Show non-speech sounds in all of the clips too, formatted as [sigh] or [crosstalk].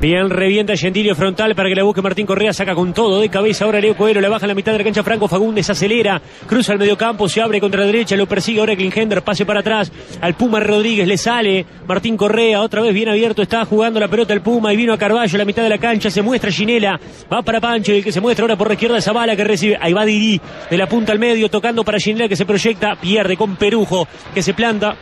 Bien, revienta Gentilio frontal para que la busque Martín Correa, saca con todo de cabeza. Ahora Leo Coelho la baja en la mitad de la cancha. Franco Fagundes acelera, cruza al mediocampo, se abre contra la derecha, lo persigue ahora Klingender, pase para atrás. Al Puma Rodríguez le sale Martín Correa, otra vez bien abierto, está jugando la pelota el Puma y vino a Carballo, la mitad de la cancha, se muestra Ginela, va para Pancho, el que se muestra ahora por la izquierda Zavala que recibe. Ahí va Diri, de la punta al medio, tocando para Ginela que se proyecta, pierde con Perujo, que se planta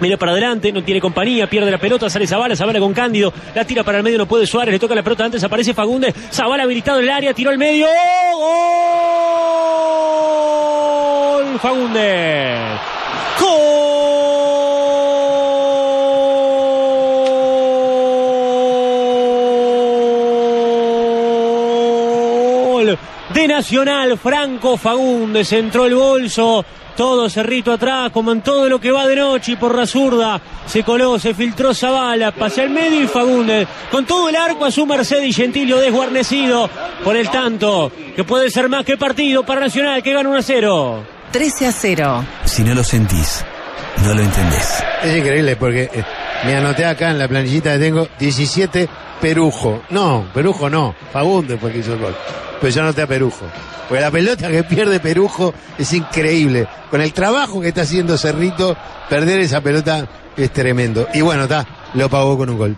Mira para adelante, no tiene compañía, pierde la pelota, sale Zabala, Zabala con Cándido, la tira para el medio, no puede Suárez, le toca la pelota antes, aparece Fagundes, Zabala habilitado en el área, tiró al medio, ¡Gol! Fagundes. ¡Gol! De Nacional, Franco Fagundes entró el bolso, todo Cerrito atrás, como en todo lo que va de noche y por la zurda. Se coló, se filtró Zavala, pase al medio y Fagundes. Con todo el arco a su merced y Gentilio desguarnecido por el tanto, que puede ser más que partido para Nacional, que gana 1 a 0. 13 a 0. Si no lo sentís, no lo entendés. Es increíble porque eh, me anoté acá en la planillita que tengo 17 Perujo. No, Perujo no, Fagundes porque hizo el gol. Pero yo anoté a Perujo. Porque la pelota que pierde Perujo es increíble. Con el trabajo que está haciendo Cerrito, perder esa pelota es tremendo. Y bueno, está, lo pagó con un gol.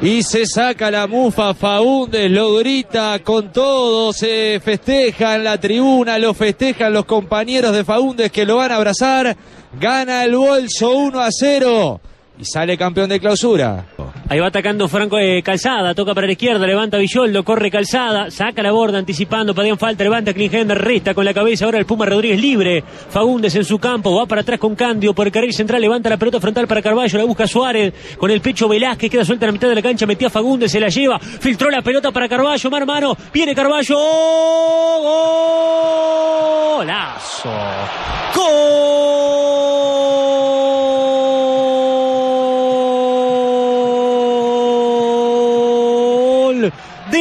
Y se saca la mufa Faúndez, lo grita con todo, se festeja en la tribuna, lo festejan los compañeros de Faúndez que lo van a abrazar. Gana el bolso 1 a 0 y sale campeón de clausura. Ahí va atacando Franco Calzada, toca para la izquierda, levanta Villoldo, corre Calzada, saca la borda anticipando, pedían falta, levanta Klingender, resta con la cabeza, ahora el Puma Rodríguez libre, Fagundes en su campo, va para atrás con Candio, por el carril central, levanta la pelota frontal para Carballo, la busca Suárez, con el pecho Velázquez, queda suelta en la mitad de la cancha, metía Fagundes, se la lleva, filtró la pelota para Carballo, mano, viene Carballo, golazo, gol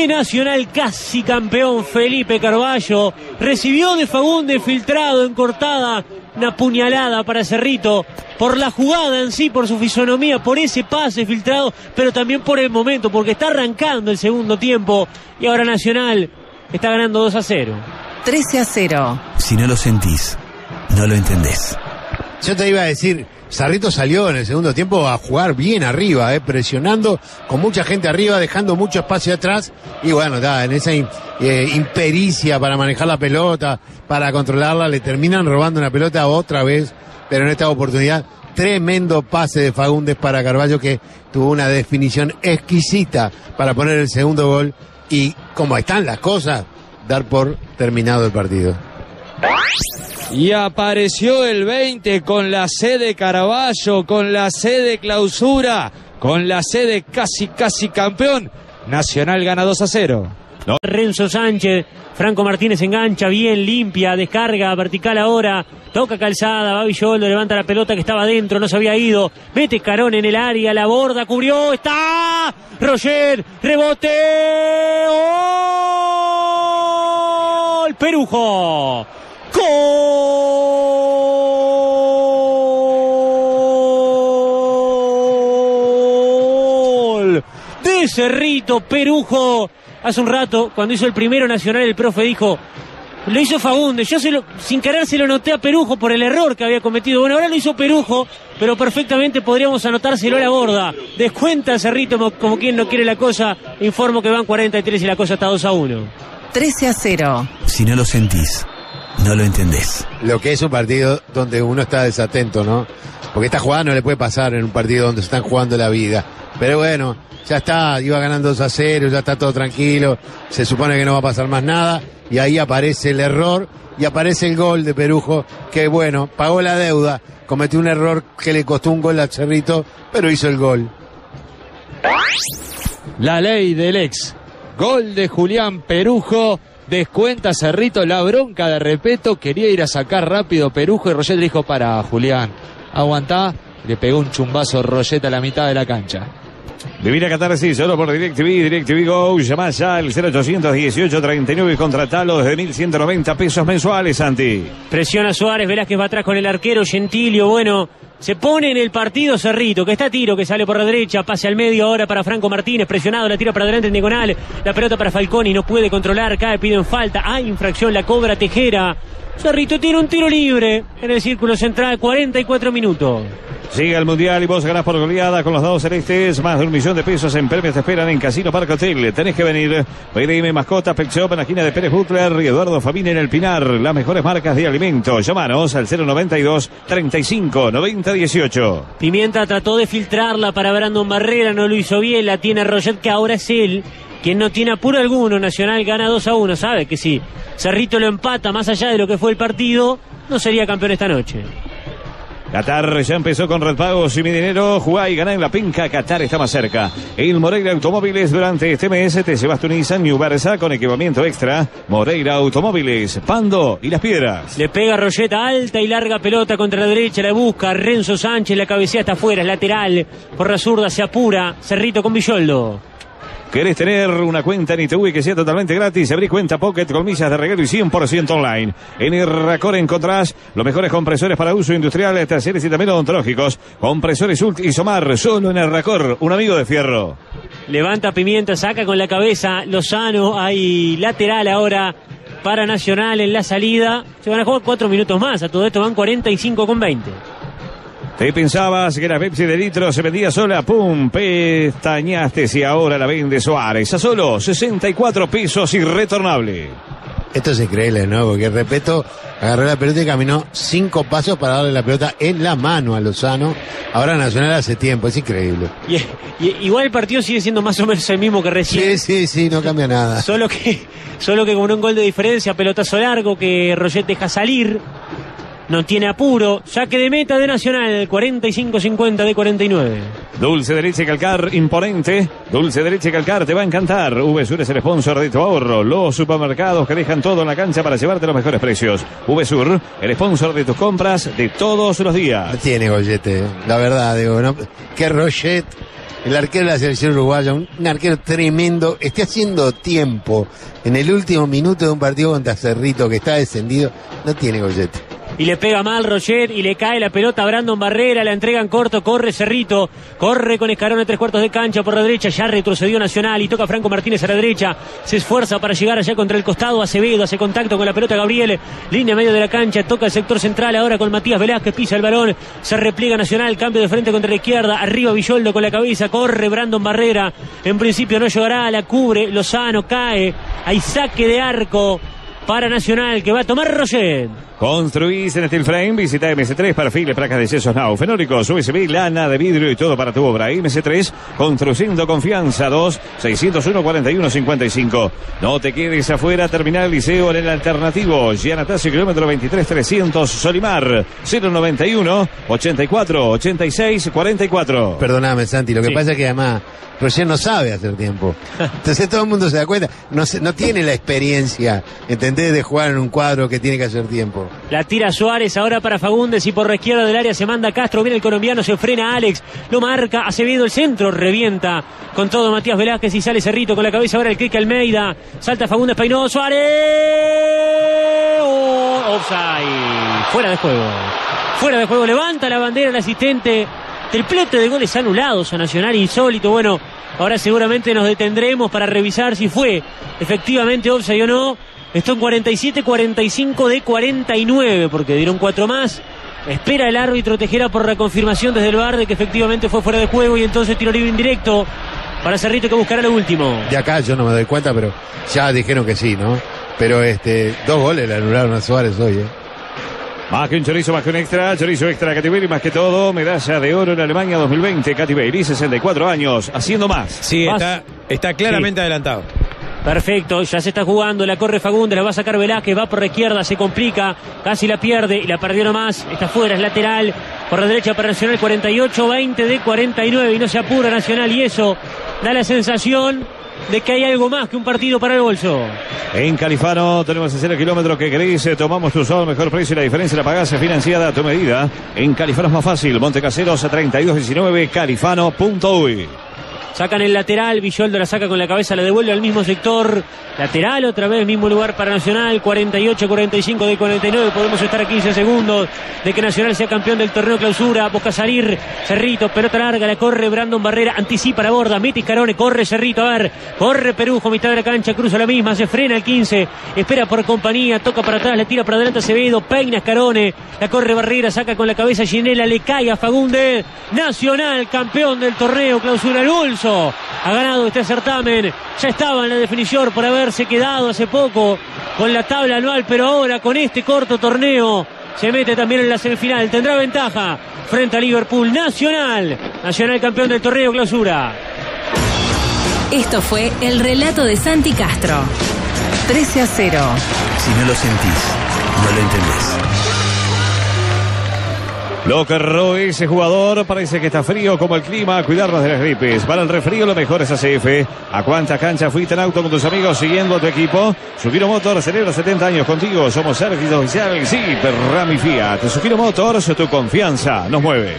Nacional, casi campeón Felipe Carballo. Recibió de Fagundes filtrado en cortada una puñalada para Cerrito por la jugada en sí, por su fisonomía, por ese pase filtrado, pero también por el momento, porque está arrancando el segundo tiempo y ahora Nacional está ganando 2 a 0. 13 a 0. Si no lo sentís, no lo entendés. Yo te iba a decir, Sarrito salió en el segundo tiempo a jugar bien arriba, eh, presionando con mucha gente arriba, dejando mucho espacio atrás. Y bueno, está, en esa eh, impericia para manejar la pelota, para controlarla, le terminan robando una pelota otra vez, pero en esta oportunidad, tremendo pase de Fagundes para Carballo que tuvo una definición exquisita para poner el segundo gol. Y como están las cosas, dar por terminado el partido. Y apareció el 20 con la sede Caraballo, con la sede clausura, con la sede casi casi campeón. Nacional gana 2 a 0. Renzo Sánchez, Franco Martínez engancha, bien limpia, descarga vertical ahora, toca calzada, va Villoldo, levanta la pelota que estaba adentro, no se había ido, mete Carón en el área, la borda, cubrió, está, Roger, rebote, gol, Perujo, gol de Cerrito, Perujo. Hace un rato, cuando hizo el primero nacional, el profe dijo, lo hizo Fagundes, yo se lo, sin querer se lo noté a Perujo por el error que había cometido. Bueno, ahora lo hizo Perujo, pero perfectamente podríamos anotárselo a la borda. Descuenta Cerrito como, como quien no quiere la cosa. Informo que van 43 y la cosa está 2 a 1. 13 a 0. Si no lo sentís, no lo entendés. lo que es un partido donde uno está desatento, ¿no? Porque esta jugada no le puede pasar en un partido donde se están jugando la vida. Pero bueno, ya está, iba ganando 2 a 0, ya está todo tranquilo, se supone que no va a pasar más nada, y ahí aparece el error y aparece el gol de Perujo, que bueno, pagó la deuda, cometió un error que le costó un gol a Cerrito, pero hizo el gol. La ley del ex. Gol de Julián Perujo. Descuenta Cerrito la bronca de Repeto. Quería ir a sacar rápido Perujo y Roget le dijo para Julián. Aguantá. Le pegó un chumbazo Roget a la mitad de la cancha. Vivir a Qatar sí, solo por DirecTV, DirecTV Go, llama ya al 0818 39 y contratalo desde 1190 pesos mensuales, Santi. Presiona Suárez, Velázquez va atrás con el arquero Gentilio, bueno, se pone en el partido Cerrito, que está a tiro, que sale por la derecha, pase al medio ahora para Franco Martínez, presionado, la tira para adelante en diagonal, la pelota para Falconi, no puede controlar, cae, pide en falta, hay infracción, la cobra Tejera. Cerrito tiene un tiro libre en el círculo central, 44 minutos. Sigue el Mundial y vos ganás por goleada con los dos celestes. Más de un millón de pesos en premios te esperan en Casino Parque Hotel. Tenés que venir. PDM Mascota, Pet Shop en la esquina de Pérez Butler y Eduardo Famín en el Pinar. Las mejores marcas de alimentos. Llámanos al 092 35 90 18. Pimienta trató de filtrarla para Brandon Barrera, no lo hizo bien, la tiene Roget que ahora es él. Quien no tiene apuro alguno, Nacional gana 2 a 1, sabe que si Cerrito lo empata más allá de lo que fue el partido, no sería campeón esta noche. Qatar ya empezó con Red Pagos y mi dinero. Jugá y ganá en la pinca. Qatar está más cerca. El Moreira Automóviles durante este mes te llevas tu Nissan New con equipamiento extra. Moreira Automóviles, Pando y las Piedras. Le pega Rolleta alta y larga pelota contra la derecha, la busca. Renzo Sánchez, la cabecea está afuera, es lateral. Por la zurda se apura. Cerrito con Villoldo. ¿Querés tener una cuenta en ITV que sea totalmente gratis? Abrí cuenta Pocket con millas de regalo y 100% online. En Irracor encontrás los mejores compresores para uso industrial, talleres y también odontológicos. Compresores Ult y Somar, solo en Irracor, un amigo de fierro. Levanta Pimienta, saca con la cabeza Lozano. Hay lateral ahora para Nacional en la salida. Se van a jugar cuatro minutos más. A todo esto van 45 con 20. Te pensabas que la Pepsi de litro se vendía sola, pum, pestañaste y ahora la vende Suárez a solo 64 pesos y retornable. Esto es increíble, ¿no? Porque Repeto agarró la pelota y caminó cinco pasos para darle la pelota en la mano a Lozano. Ahora Nacional hace tiempo, es increíble. Y, y- igual el partido sigue siendo más o menos el mismo que recién. Sí, sí, sí, no cambia nada. Solo que, solo que con un gol de diferencia, pelotazo largo que Roget deja salir. No tiene apuro. Saque de meta de Nacional, 45-50 de 49. Dulce de leche calcar imponente. Dulce de leche calcar te va a encantar. VSUR es el sponsor de tu ahorro. Los supermercados que dejan todo en la cancha para llevarte los mejores precios. VSUR, el sponsor de tus compras de todos los No días. tiene gollete, la verdad, digo, ¿no? Que Roget, el arquero de la selección uruguaya, un, un arquero tremendo, esté haciendo tiempo en el último minuto de un partido contra Cerrito que está descendido, no tiene gollete. Y le pega mal Roger y le cae la pelota a Brandon Barrera, la entrega en corto, corre Cerrito, corre con Escarón en tres cuartos de cancha por la derecha, ya retrocedió Nacional y toca Franco Martínez a la derecha, se esfuerza para llegar allá contra el costado, Acevedo hace contacto con la pelota Gabriel, línea medio de la cancha, toca el sector central ahora con Matías Velázquez, pisa el balón, se repliega Nacional, cambio de frente contra la izquierda, arriba Villoldo con la cabeza, corre Brandon Barrera, en principio no llegará, la cubre, Lozano cae, hay saque de arco para Nacional que va a tomar Roger. Construís en Steel Frame, visita MC3, perfiles, placas de yesos now, fenólicos, USB, lana de vidrio y todo para tu obra. MC3, construyendo confianza, 2, 601 41 55. No te quedes afuera, terminal liceo en el alternativo. Gianatacio, kilómetro 23 300, Solimar, 091 84 86 44. Perdóname, Santi, lo que Sí. pasa es que además Roger no sabe hacer tiempo. [laughs] Entonces todo el mundo se da cuenta, no, se- no tiene la experiencia, ¿entendés? De jugar en un cuadro que tiene que hacer tiempo. La tira Suárez ahora para Fagundes y por la izquierda del área se manda Castro. Viene el colombiano, se frena Alex, lo marca, Acevedo el centro, revienta con todo Matías Velázquez y sale Cerrito con la cabeza ahora el Kike Almeida. Salta Fagundes, peinó Suárez. Oh, offside. Fuera de juego. Fuera de juego. Levanta la bandera el asistente. Triplete de goles anulados a Nacional, insólito. Bueno, ahora seguramente nos detendremos para revisar si fue efectivamente offside o no. Esto en 47-45 de 49, porque dieron cuatro más. Espera el árbitro Tejera por la confirmación desde el bar de que efectivamente fue fuera de juego y entonces tiro libre indirecto para Cerrito que buscará lo último. De acá yo no me doy cuenta, pero ya dijeron que sí, ¿no? Pero este, dos goles le anularon a Suárez hoy, ¿eh? Más que un chorizo, más que un extra, chorizo extra Katy Bailey, más que todo, medalla de oro en Alemania 2020, Katy Bailey, 64 años, haciendo más. Sí, está claramente adelantado. Perfecto, ya se está jugando, la corre Fagundes, la va a sacar Velázquez, va por la izquierda, se complica, casi la pierde y la perdió nomás, está fuera, es lateral, por la derecha para Nacional 48-20 de 49 y no se apura Nacional y eso da la sensación de que hay algo más que un partido para el bolso. En Califano tenemos el 0 kilómetros que querés, eh, tomamos tu sol, mejor precio y la diferencia la pagás financiada a tu medida. En Califano es más fácil, Montecaseros a 3219, califano.uy. Sacan el lateral, Villoldo la saca con la cabeza, la devuelve al mismo sector. Lateral otra vez, mismo lugar para Nacional, 48-45 de 49. Podemos estar a 15 segundos de que Nacional sea campeón del torneo clausura. Busca salir Cerrito, pelota larga, la corre Brandon Barrera, anticipa la borda, Metis Carone, corre Cerrito, a ver, corre Perujo, mitad de la cancha, cruza la misma, se frena el 15, espera por compañía, toca para atrás, le tira para adelante Acevedo, peina Carone, la corre Barrera, saca con la cabeza Ginela, le cae a Fagundes. Nacional, campeón del torneo clausura el bolso ha ganado este certamen. Ya estaba en la definición por haberse quedado hace poco con la tabla anual, pero ahora con este corto torneo se mete también en la semifinal. Tendrá ventaja frente a Liverpool Nacional. Nacional campeón del torneo clausura. Esto fue el relato de Santi Castro. 13 a 0. Si no lo sentís, no lo entendés. Lo que roe ese jugador parece que está frío como el clima. Cuidarnos de las gripes. Para el refrío lo mejor es ACF. ¿A cuánta cancha fuiste en auto con tus amigos siguiendo a tu equipo? Sugiro Motor celebra 70 años contigo. Somos servicio oficial sí, Rami Fiat. Sugiro Motors, tu confianza nos mueve.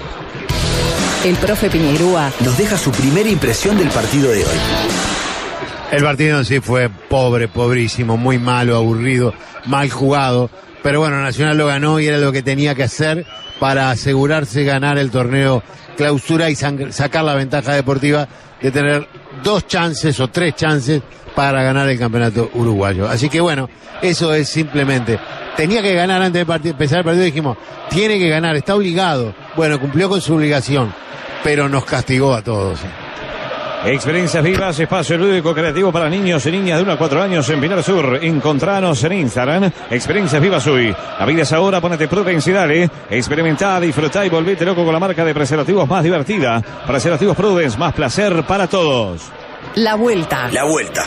El profe Piñerúa Nos deja su primera impresión del partido de hoy. El partido en sí fue pobre, pobrísimo, muy malo, aburrido, mal jugado. Pero bueno, Nacional lo ganó y era lo que tenía que hacer para asegurarse ganar el torneo clausura y sacar la ventaja deportiva de tener dos chances o tres chances para ganar el campeonato uruguayo. Así que bueno, eso es simplemente. Tenía que ganar antes de empezar el partido, dijimos, tiene que ganar, está obligado. Bueno, cumplió con su obligación, pero nos castigó a todos. Experiencias vivas, espacio lúdico creativo para niños y niñas de 1 a 4 años en Pinar Sur. Encontranos en Instagram. Experiencias vivas hoy. La vida es ahora, ponete Prudence y dale. Experimentá, disfrutá y volvete loco con la marca de preservativos más divertida. Preservativos Prudence, más placer para todos. La vuelta. La vuelta.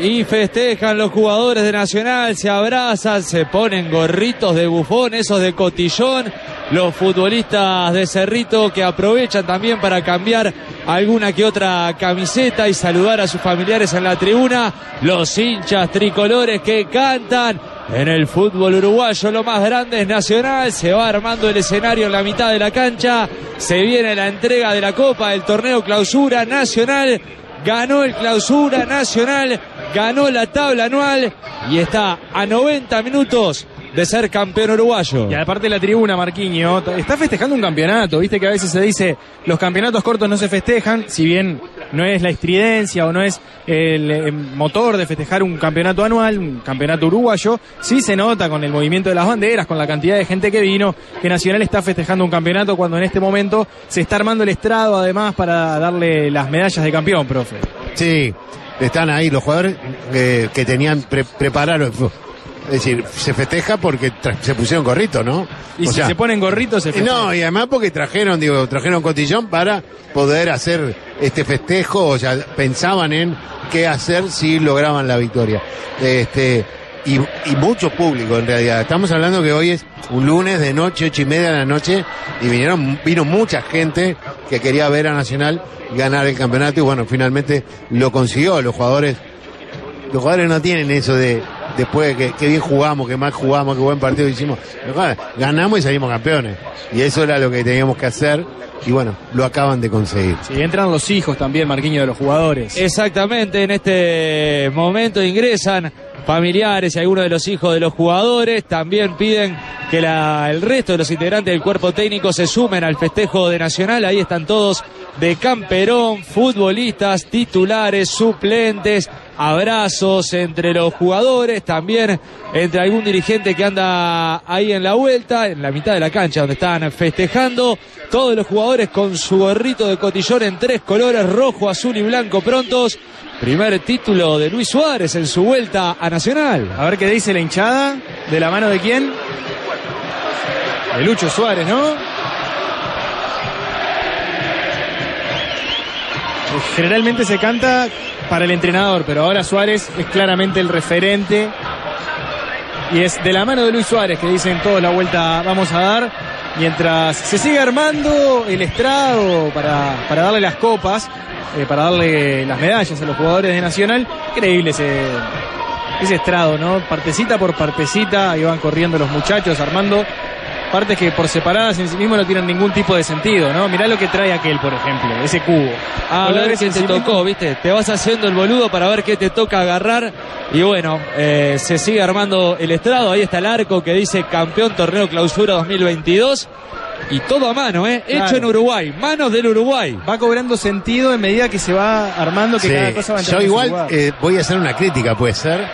Y festejan los jugadores de Nacional, se abrazan, se ponen gorritos de bufón, esos de cotillón. Los futbolistas de Cerrito que aprovechan también para cambiar alguna que otra camiseta y saludar a sus familiares en la tribuna. Los hinchas tricolores que cantan. En el fútbol uruguayo lo más grande es Nacional, se va armando el escenario en la mitad de la cancha, se viene la entrega de la Copa del torneo clausura Nacional, ganó el clausura Nacional, ganó la tabla anual y está a 90 minutos de ser campeón uruguayo. Y aparte de la tribuna, Marquinho, está festejando un campeonato. Viste que a veces se dice los campeonatos cortos no se festejan, si bien no es la estridencia o no es el, eh, motor de festejar un campeonato anual, un campeonato uruguayo, sí se nota con el movimiento de las banderas, con la cantidad de gente que vino, que Nacional está festejando un campeonato cuando en este momento se está armando el estrado además para darle las medallas de campeón, profe. Sí, están ahí los jugadores eh, que tenían pre- prepararon. Es decir, se festeja porque se pusieron gorritos, ¿no? Y O si sea, se ponen gorritos se festeja. No, y además porque trajeron, digo, trajeron cotillón para poder hacer este festejo, o sea, pensaban en qué hacer si lograban la victoria. Este, y, y mucho público en realidad. Estamos hablando que hoy es un lunes de noche, ocho y media de la noche, y vinieron, vino mucha gente que quería ver a Nacional ganar el campeonato y bueno, finalmente lo consiguió. Los jugadores, los jugadores no tienen eso de después de que, que bien jugamos, que mal jugamos, que buen partido hicimos. Ganamos y salimos campeones. Y eso era lo que teníamos que hacer. Y bueno, lo acaban de conseguir. Sí, entran los hijos también, Marquinho, de los jugadores. Exactamente, en este momento ingresan familiares y algunos de los hijos de los jugadores. También piden que el resto de los integrantes del cuerpo técnico se sumen al festejo de Nacional. Ahí están todos de camperón, futbolistas, titulares, suplentes, abrazos entre los jugadores, también entre algún dirigente que anda ahí en la vuelta, en la mitad de la cancha donde están festejando. Todos los jugadores con su gorrito de cotillón en tres colores, rojo, azul y blanco prontos. Primer título de Luis Suárez en su vuelta a Nacional. A ver qué dice la hinchada. ¿De la mano de quién? De Lucho Suárez, ¿no? Generalmente se canta para el entrenador, pero ahora Suárez es claramente el referente. Y es de la mano de Luis Suárez que dicen todos la vuelta vamos a dar. Mientras se sigue armando el estrado para, para darle las copas, eh, para darle las medallas a los jugadores de Nacional. Increíble ese, ese estrado, ¿no? Partecita por partecita, van corriendo los muchachos, armando partes que por separadas en sí mismo no tienen ningún tipo de sentido, ¿no? Mirá lo que trae aquel, por ejemplo, ese cubo. A ver qué te sí mismo- tocó, ¿viste? Te vas haciendo el boludo para ver qué te toca agarrar. Y bueno, eh, se sigue armando el estrado. Ahí está el arco que dice campeón torneo clausura 2022. Y todo a mano, ¿eh? Claro. Hecho en Uruguay. Manos del Uruguay. Va cobrando sentido en medida que se va armando, que Sí. cada cosa va Yo igual eh, voy a hacer una crítica, puede ser,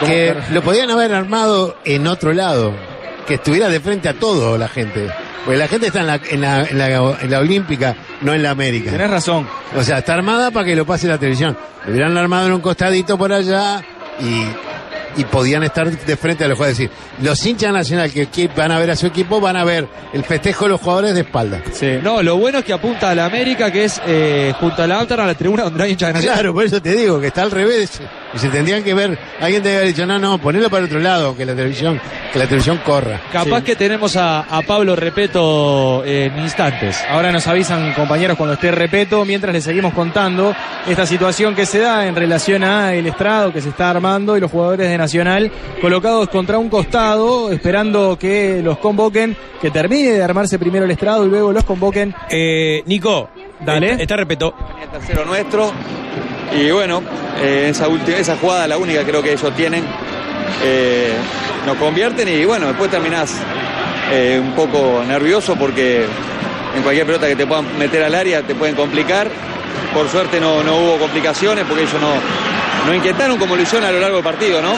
¿Cómo que que? lo podían haber armado en otro lado, que estuviera de frente a todo la gente. Porque la gente está en la, en la, en la, en la Olímpica, no en la América. Tenés razón. O sea, está armada para que lo pase la televisión. Lo hubieran armado en un costadito por allá y, y podían estar de frente a los jugadores. Es decir, los hinchas nacional que, que van a ver a su equipo van a ver el festejo de los jugadores de espalda. Sí. No, lo bueno es que apunta a la América, que es eh, junto a la otra, a la tribuna donde hay hinchas Nacional. Claro, por eso te digo que está al revés. Y se tendrían que ver, alguien te había dicho, no, no, ponelo para otro lado, que la televisión, que la televisión corra. Capaz Sí. que tenemos a, a Pablo Repeto en instantes. Ahora nos avisan compañeros cuando esté repeto, mientras les seguimos contando esta situación que se da en relación a el estrado que se está armando y los jugadores de Nacional colocados contra un costado, esperando que los convoquen, que termine de armarse primero el estrado y luego los convoquen. Eh, Nico, Dale. Está, está repeto. el tercero nuestro. Y bueno, eh, esa, última, esa jugada, la única creo que ellos tienen, eh, nos convierten y bueno, después terminás eh, un poco nervioso porque en cualquier pelota que te puedan meter al área te pueden complicar. Por suerte no, no hubo complicaciones porque ellos no, no inquietaron como lo hicieron a lo largo del partido, ¿no?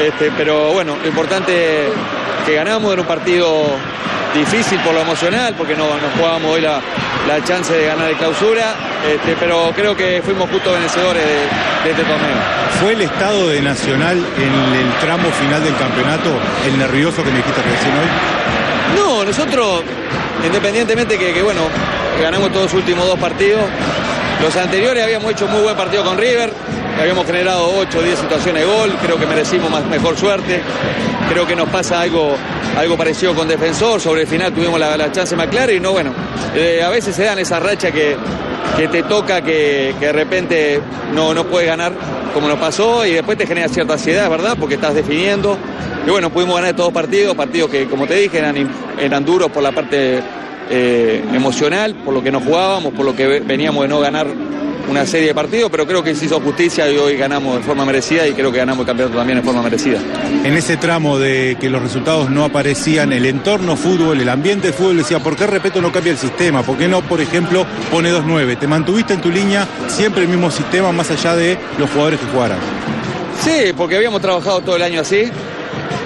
Este, pero bueno, lo importante que ganamos era un partido difícil por lo emocional, porque no nos jugábamos hoy la, la chance de ganar de clausura, este, pero creo que fuimos justos vencedores de, de este torneo. ¿Fue el estado de Nacional en el tramo final del campeonato el nervioso que me dijiste recién hoy? No, nosotros, independientemente que, que, bueno, ganamos todos los últimos dos partidos, los anteriores habíamos hecho muy buen partido con River, habíamos generado 8 o 10 situaciones de gol, creo que merecimos más, mejor suerte, creo que nos pasa algo, algo parecido con Defensor, sobre el final tuvimos la, la chance más clara y no, bueno, eh, a veces se dan esas rachas que, que te toca que, que de repente no, no puedes ganar como nos pasó y después te genera cierta ansiedad, ¿verdad? Porque estás definiendo. Y bueno, pudimos ganar todos partidos, partidos que como te dije eran, eran duros por la parte eh, emocional, por lo que no jugábamos, por lo que ve- veníamos de no ganar una serie de partidos, pero creo que se hizo justicia y hoy ganamos de forma merecida y creo que ganamos el campeonato también de forma merecida. En ese tramo de que los resultados no aparecían, el entorno fútbol, el ambiente de fútbol decía, ¿por qué Repeto no cambia el sistema? ¿Por qué no, por ejemplo, pone 2-9? ¿Te mantuviste en tu línea siempre el mismo sistema más allá de los jugadores que jugaran? Sí, porque habíamos trabajado todo el año así,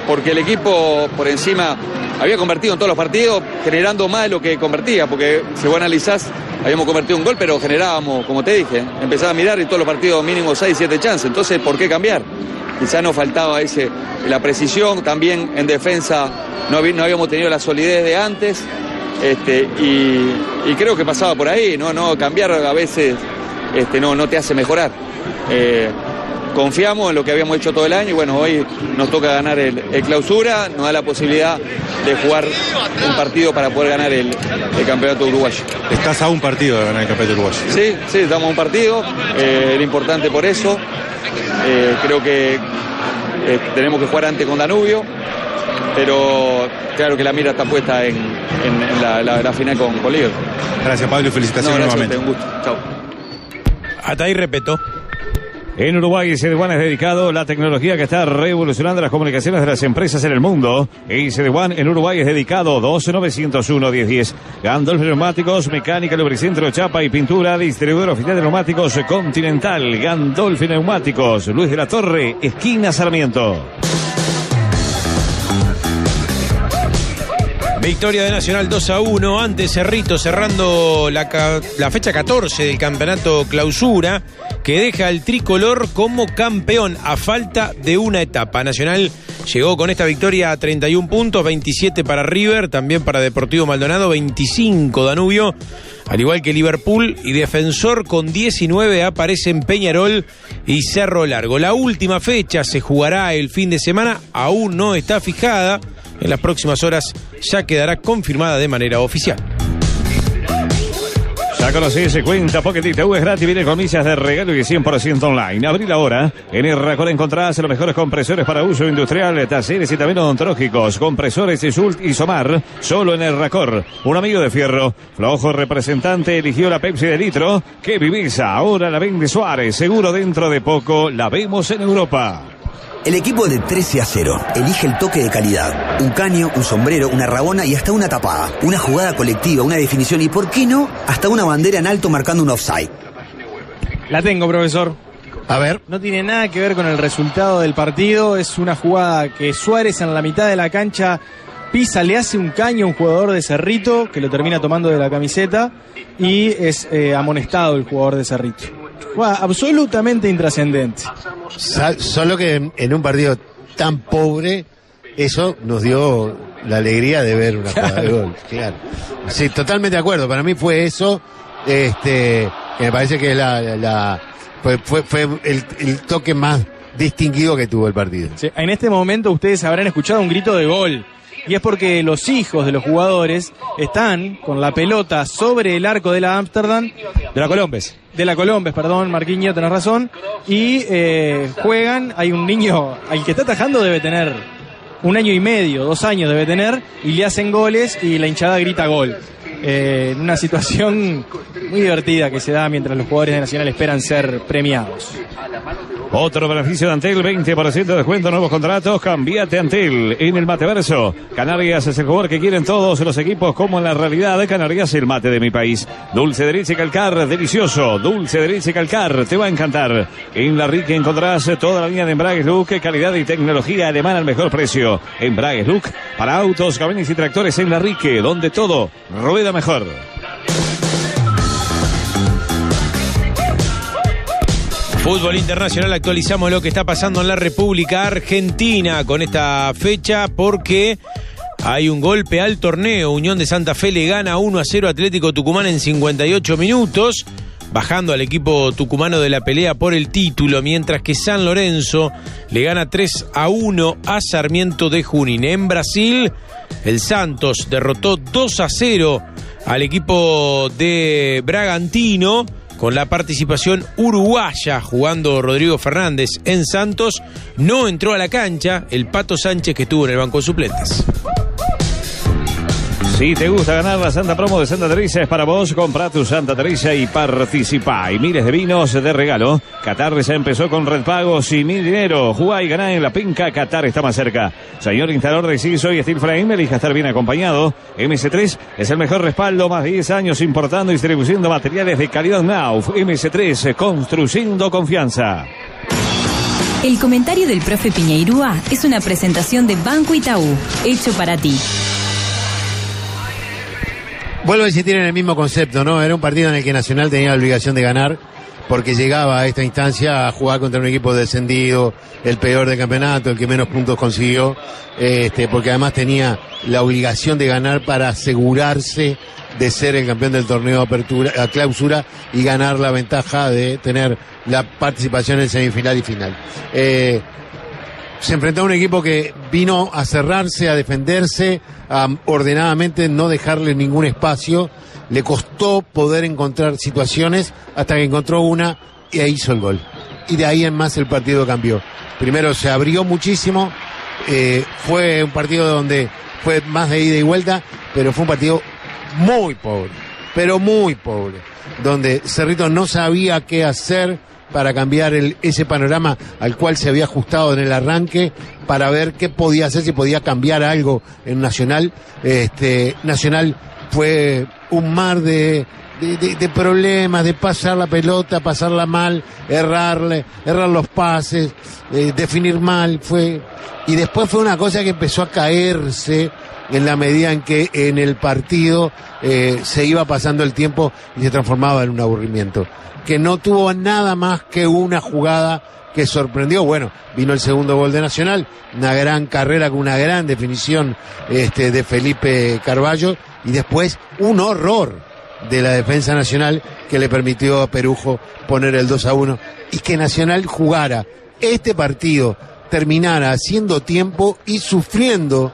porque el equipo por encima había convertido en todos los partidos, generando más de lo que convertía, porque si vos analizás, habíamos convertido un gol, pero generábamos, como te dije, empezaba a mirar y todos los partidos mínimo 6, 7 chances, entonces, ¿por qué cambiar? Quizá nos faltaba ese, la precisión, también en defensa no, habíamos tenido la solidez de antes, este, y, y creo que pasaba por ahí, no, no cambiar a veces este, no, no te hace mejorar. Eh, confiamos en lo que habíamos hecho todo el año y bueno, hoy nos toca ganar el, el clausura, nos da la posibilidad de jugar un partido para poder ganar el, el campeonato uruguayo. Estás a un partido de ganar el campeonato uruguayo. Sí, sí, estamos a un partido, eh, era importante por eso. Eh, creo que eh, tenemos que jugar antes con Danubio, pero claro que la mira está puesta en, en- en la, la- la final con, con Liverpool. Gracias Pablo y No, felicitaciones a nuevamente. usted, un gusto. Chao. Hasta ahí repeto. En Uruguay, CD1 es dedicado a la tecnología que está revolucionando las comunicaciones de las empresas en el mundo. Y CD1 en Uruguay es dedicado 12901-1010. Gandolf Neumáticos, Mecánica, Lubricentro, Chapa y Pintura, distribuidor oficial de neumáticos Continental. Gandolf Neumáticos, Luis de la Torre, esquina Sarmiento. Victoria de Nacional 2 a 1 ante Cerrito cerrando la, la fecha 14 del campeonato clausura que deja al tricolor como campeón a falta de una etapa. Nacional llegó con esta victoria a 31 puntos, 27 para River, también para Deportivo Maldonado, 25 Danubio. Al igual que Liverpool y Defensor con 19 aparecen Peñarol y Cerro Largo. La última fecha se jugará el fin de semana, aún no está fijada. En las próximas horas ya quedará confirmada de manera oficial. Ya conocés, cuenta Pocket TV es gratis, viene con millas de regalo y 100% online. Abril ahora. En Erracor encontrás los mejores compresores para uso industrial, talleres y también odontológicos. Compresores Isult y Somar, solo en Erracor. Un amigo de fierro, flojo representante, eligió la Pepsi de litro. Que vivís ahora la vende Suárez. Seguro dentro de poco la vemos en Europa. El equipo de 13 a 0 elige el toque de calidad. Un caño, un sombrero, una rabona y hasta una tapada. Una jugada colectiva, una definición y, ¿por qué no? Hasta una bandera en alto marcando un offside. La tengo, profesor. A ver. No tiene nada que ver con el resultado del partido. Es una jugada que Suárez en la mitad de la cancha pisa, le hace un caño a un jugador de Cerrito que lo termina tomando de la camiseta y es eh, amonestado el jugador de Cerrito. Absolutamente intrascendente. Solo que en, en un partido tan pobre, eso nos dio la alegría de ver una jugada de gol. [laughs] Claro. Sí, totalmente de acuerdo. Para mí fue eso. Este, que me parece que es la, la- la- fue, fue, fue el, el toque más distinguido que tuvo el partido. Sí, en este momento ustedes habrán escuchado un grito de gol. Y es porque los hijos de los jugadores están con la pelota sobre el arco de la Amsterdam. De la Colombes. De la Colombes, perdón, Marquiño, tenés razón. Y eh, juegan, hay un niño, al que está atajando debe tener un año y medio, dos años debe tener, y le hacen goles y la hinchada grita gol. Eh, en una situación muy divertida que se da mientras los jugadores de Nacional esperan ser premiados. Otro beneficio de Antel, 20% de descuento, nuevos contratos, cambiate Antel en el mateverso. Canarias es el jugador que quieren todos los equipos, como en la realidad de Canarias, el mate de mi país. Dulce de leche calcar, delicioso. Dulce de leche calcar, te va a encantar. En La Rica encontrarás toda la línea de embragues Look, calidad y tecnología alemana al mejor precio. Embragues Look para autos, camiones y tractores en La Rique, donde todo rueda mejor. Fútbol internacional, actualizamos lo que está pasando en la República Argentina con esta fecha porque hay un golpe al torneo. Unión de Santa Fe le gana 1 a 0 Atlético Tucumán en 58 minutos, bajando al equipo tucumano de la pelea por el título, mientras que San Lorenzo le gana 3 a 1 a Sarmiento de Junín. En Brasil, el Santos derrotó 2 a 0 al equipo de Bragantino con la participación uruguaya jugando Rodrigo Fernández en Santos, no entró a la cancha el Pato Sánchez que estuvo en el banco de suplentes. Si te gusta ganar la Santa Promo de Santa Teresa es para vos, compra tu Santa Teresa y participa. Y miles de vinos de regalo. Qatar ya empezó con red pagos y mil dinero. Jugá y ganá en la pinca, Qatar está más cerca. Señor instalador de Ciso y Steel Frame, elija estar bien acompañado. MC3 es el mejor respaldo, más de 10 años importando y distribuyendo materiales de calidad Now. MC3, construyendo confianza. El comentario del profe Piñeirúa es una presentación de Banco Itaú, hecho para ti. Vuelvo a insistir en el mismo concepto, ¿no? Era un partido en el que Nacional tenía la obligación de ganar porque llegaba a esta instancia a jugar contra un equipo descendido, el peor del campeonato, el que menos puntos consiguió, este, porque además tenía la obligación de ganar para asegurarse de ser el campeón del torneo apertura, a clausura y ganar la ventaja de tener la participación en semifinal y final. Eh, se enfrentó a un equipo que vino a cerrarse, a defenderse, a ordenadamente no dejarle ningún espacio. Le costó poder encontrar situaciones hasta que encontró una y ahí hizo el gol. Y de ahí en más el partido cambió. Primero se abrió muchísimo, eh, fue un partido donde fue más de ida y vuelta, pero fue un partido muy pobre, pero muy pobre, donde Cerrito no sabía qué hacer para cambiar ese panorama al cual se había ajustado en el arranque, para ver qué podía hacer, si podía cambiar algo en Nacional. Este, Nacional fue un mar de- de problemas, de pasar la pelota, pasarla mal, errarle, errar los pases, eh, definir mal, fue, y después fue una cosa que empezó a caerse en la medida en que en el partido eh, se iba pasando el tiempo y se transformaba en un aburrimiento. Que no tuvo nada más que una jugada que sorprendió. Bueno, vino el segundo gol de Nacional, una gran carrera con una gran definición este, de Felipe Carballo y después un horror de la defensa nacional que le permitió a Perujo poner el 2 a 1 y que Nacional jugara este partido, terminara haciendo tiempo y sufriendo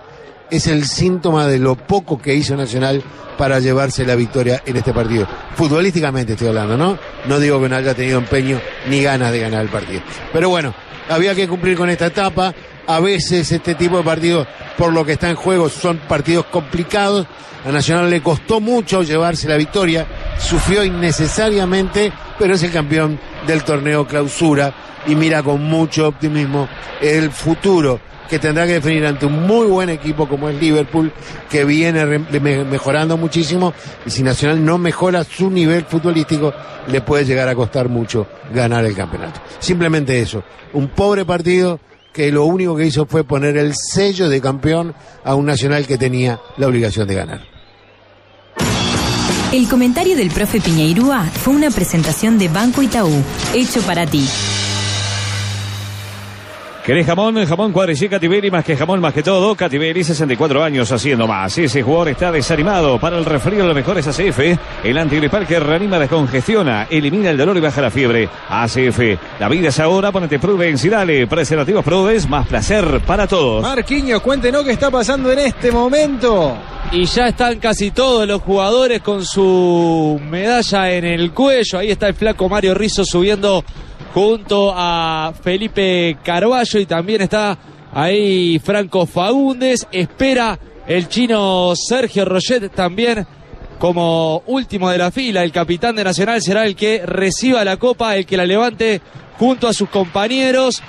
es el síntoma de lo poco que hizo Nacional para llevarse la victoria en este partido. Futbolísticamente estoy hablando, ¿no? No digo que no haya tenido empeño ni ganas de ganar el partido. Pero bueno, había que cumplir con esta etapa. A veces este tipo de partidos, por lo que está en juego, son partidos complicados. A Nacional le costó mucho llevarse la victoria, sufrió innecesariamente, pero es el campeón del torneo clausura y mira con mucho optimismo el futuro que tendrá que definir ante un muy buen equipo como es Liverpool, que viene mejorando muchísimo, y si Nacional no mejora su nivel futbolístico, le puede llegar a costar mucho ganar el campeonato. Simplemente eso, un pobre partido que lo único que hizo fue poner el sello de campeón a un Nacional que tenía la obligación de ganar. El comentario del profe Piñeirúa fue una presentación de Banco Itaú, hecho para ti. ¿Querés jamón? Jamón cuadrillé Catiberi más que jamón más que todo. Catiberi 64 años haciendo más. Ese jugador está desanimado. Para el resfrío lo mejor es ACF. El antigripal que reanima, descongestiona, elimina el dolor y baja la fiebre. ACF. La vida es ahora. Ponete Prudence y dale. Preservativos Prudence. Más placer para todos. Marquinhos, cuéntenos qué está pasando en este momento. Y ya están casi todos los jugadores con su medalla en el cuello. Ahí está el flaco Mario Rizzo subiendo junto a Felipe Carballo y también está ahí Franco Fagundes. Espera el chino Sergio Roget también como último de la fila. El capitán de Nacional será el que reciba la copa, el que la levante junto a sus compañeros.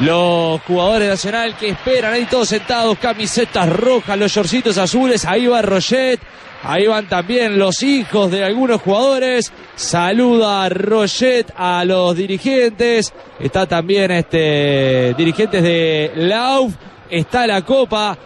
Los jugadores Nacional que esperan ahí todos sentados, camisetas rojas, los shortcitos azules, ahí va Roget, ahí van también los hijos de algunos jugadores, saluda Roget a los dirigentes, está también este dirigentes de Lauf, está la copa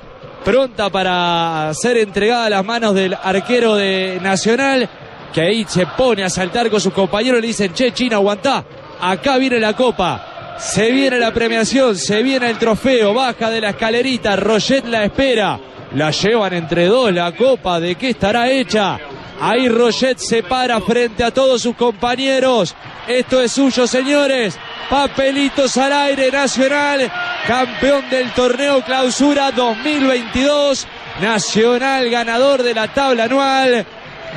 pronta para ser entregada a las manos del arquero de Nacional, que ahí se pone a saltar con sus compañeros, le dicen, che, China, aguantá, acá viene la copa. Se viene la premiación, se viene el trofeo, baja de la escalerita, Roget la espera, la llevan entre dos la copa, ¿de qué estará hecha? Ahí Roget se para frente a todos sus compañeros, esto es suyo señores, papelitos al aire nacional, campeón del torneo clausura 2022, Nacional ganador de la tabla anual,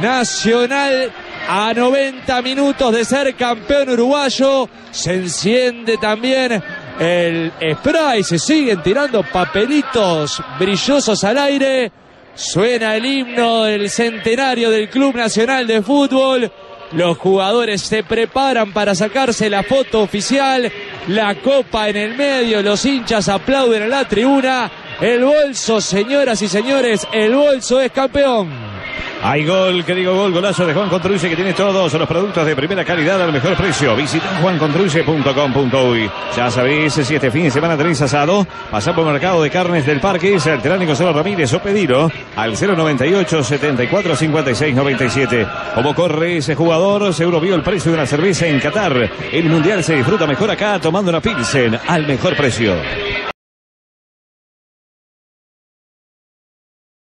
Nacional a 90 minutos de ser campeón uruguayo. Se enciende también el spray. Se siguen tirando papelitos brillosos al aire. Suena el himno del centenario del Club Nacional de Fútbol. Los jugadores se preparan para sacarse la foto oficial. La copa en el medio. Los hinchas aplauden a la tribuna. El bolso, señoras y señores, el bolso es campeón. Hay gol, que digo gol, golazo de Juan Contruce que tiene todos los productos de primera calidad al mejor precio. Visita juancontruce.com.uy. Ya sabéis, si este fin de semana tenéis asado, pasá por mercado de carnes del parque, el Teránico Solo Ramírez o pediro al 098 74 56 97. Como corre ese jugador, seguro vio el precio de una cerveza en Qatar. El mundial se disfruta mejor acá tomando una Pilsen al mejor precio.